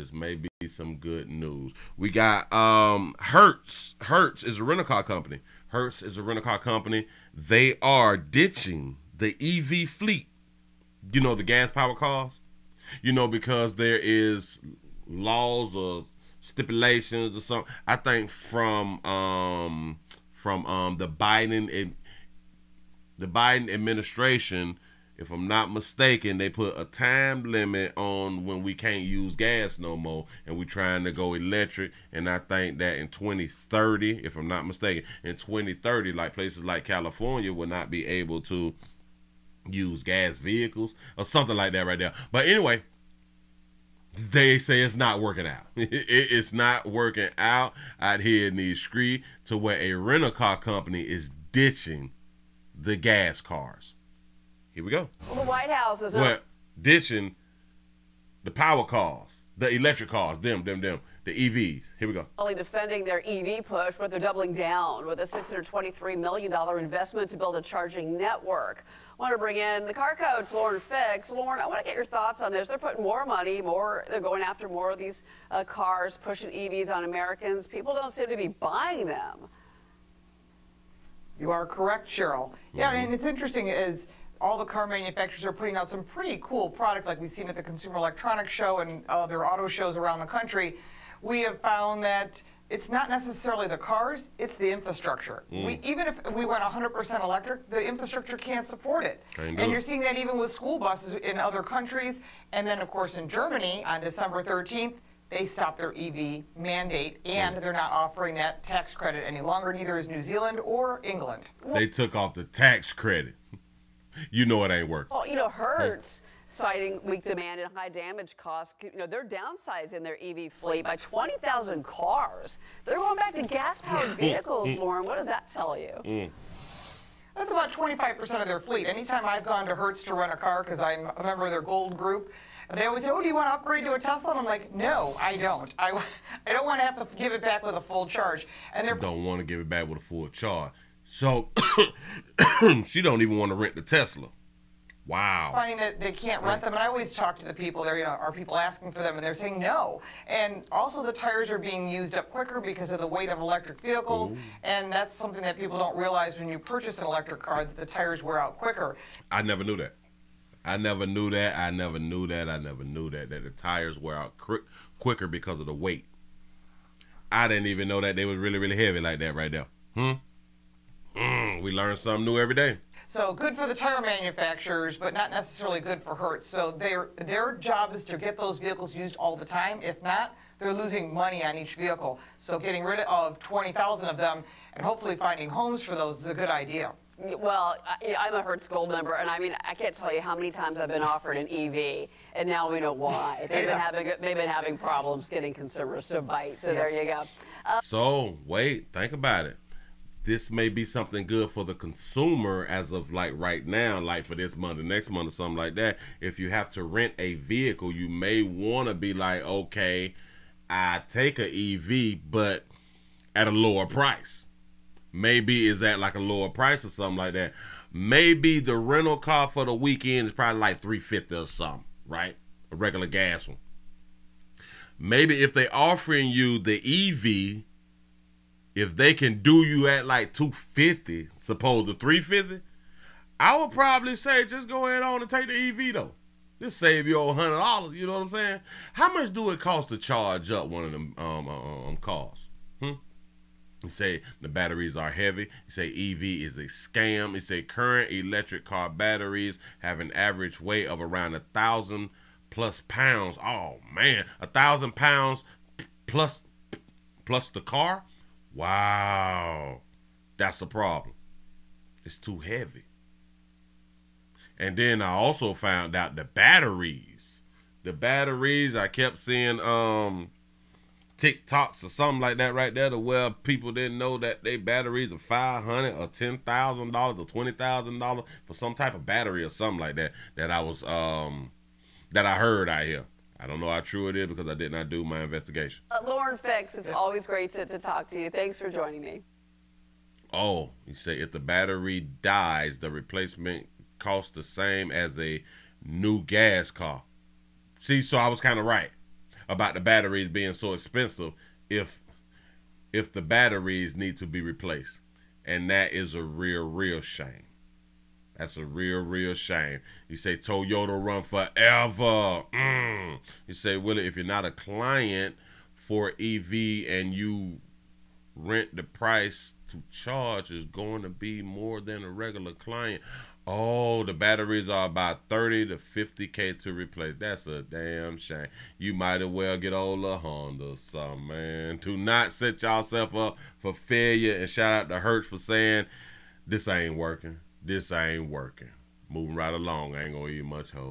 this may be some good news. We got um Hertz. Hertz is a rental car company. Hertz is a rental car company. They are ditching the EV fleet. You know the gas powered cars. You know because there is laws or stipulations or something. I think from um from um the Biden the Biden administration if I'm not mistaken, they put a time limit on when we can't use gas no more, and we're trying to go electric. And I think that in 2030, if I'm not mistaken, in 2030, like places like California will not be able to use gas vehicles or something like that right there. But anyway, they say it's not working out. it's not working out out here in these streets to where a rental car company is ditching the gas cars. Here we go. Well, the White House is well, ditching the power cars, the electric cars, them, them, them, the EVs. Here we go. Only defending their EV push, but they're doubling down with a $623 million investment to build a charging network. I want to bring in the car coach, Lauren Fix. Lauren, I want to get your thoughts on this. They're putting more money, more. They're going after more of these uh, cars, pushing EVs on Americans. People don't seem to be buying them. You are correct, Cheryl. Yeah, mm -hmm. and it's interesting is all the car manufacturers are putting out some pretty cool products like we've seen at the Consumer Electronics Show and other auto shows around the country. We have found that it's not necessarily the cars, it's the infrastructure. Mm. We, even if we went 100% electric, the infrastructure can't support it. Kind of. And you're seeing that even with school buses in other countries. And then, of course, in Germany on December 13th, they stopped their EV mandate and mm. they're not offering that tax credit any longer. Neither is New Zealand or England. They took off the tax credit you know it ain't working. Well, you know, Hertz citing weak demand and high damage costs. You know, they're downsizing their EV fleet by 20,000 cars. They're going back to gas-powered vehicles, mm. Lauren. What does that tell you? Mm. That's about 25% of their fleet. Anytime I've gone to Hertz to rent a car, because I'm a member of their gold group, they always say, oh, do you want to upgrade to a Tesla? And I'm like, no, I don't. I, I don't want to have to give it back with a full charge. And they don't want to give it back with a full charge. So she don't even want to rent the Tesla. Wow. Finding that they can't rent them, and I always talk to the people there. You know, are people asking for them, and they're saying no. And also, the tires are being used up quicker because of the weight of electric vehicles, Ooh. and that's something that people don't realize when you purchase an electric car that the tires wear out quicker. I never knew that. I never knew that. I never knew that. I never knew that that the tires wear out quicker because of the weight. I didn't even know that they was really really heavy like that right there. Hmm. We learn something new every day. So good for the tire manufacturers, but not necessarily good for Hertz. So their their job is to get those vehicles used all the time. If not, they're losing money on each vehicle. So getting rid of 20,000 of them and hopefully finding homes for those is a good idea. Well, I'm a Hertz Gold member, and I mean, I can't tell you how many times I've been offered an EV, and now we know why. They've been having they've been having problems getting consumers to bite. So yes. there you go. Uh, so wait, think about it this may be something good for the consumer as of like right now, like for this month or next month or something like that. If you have to rent a vehicle, you may want to be like, okay, I take a EV, but at a lower price. Maybe is that like a lower price or something like that. Maybe the rental car for the weekend is probably like 350 or something, right? A regular gas one. Maybe if they offering you the EV if they can do you at like 250, suppose to 350, I would probably say just go ahead on and take the EV though. Just save you a hundred dollars. You know what I'm saying? How much do it cost to charge up one of them um, uh, um cars? Hmm? You say the batteries are heavy. You say EV is a scam. You say current electric car batteries have an average weight of around a thousand plus pounds. Oh man, a thousand pounds plus plus the car. Wow. That's the problem. It's too heavy. And then I also found out the batteries. The batteries, I kept seeing um TikToks or something like that right there to where people didn't know that they batteries are five hundred or ten thousand dollars or twenty thousand dollars for some type of battery or something like that that I was um that I heard out here. I don't know how true it is because I did not do my investigation. Uh, Lauren Fix, it's always great to, to talk to you. Thanks for joining me. Oh, you say if the battery dies, the replacement costs the same as a new gas car. See, so I was kind of right. about the batteries being so expensive if if the batteries need to be replaced. And that is a real, real shame. That's a real, real shame. You say Toyota run forever. Mm. You say, Willie, if you're not a client for EV and you rent the price to charge is going to be more than a regular client. Oh, the batteries are about 30 to 50K to replace. That's a damn shame. You might as well get old a Honda something, man. Do not set yourself up for failure. And shout out to Hertz for saying, this ain't working. This ain't working. Moving right along. I ain't to eat much hope.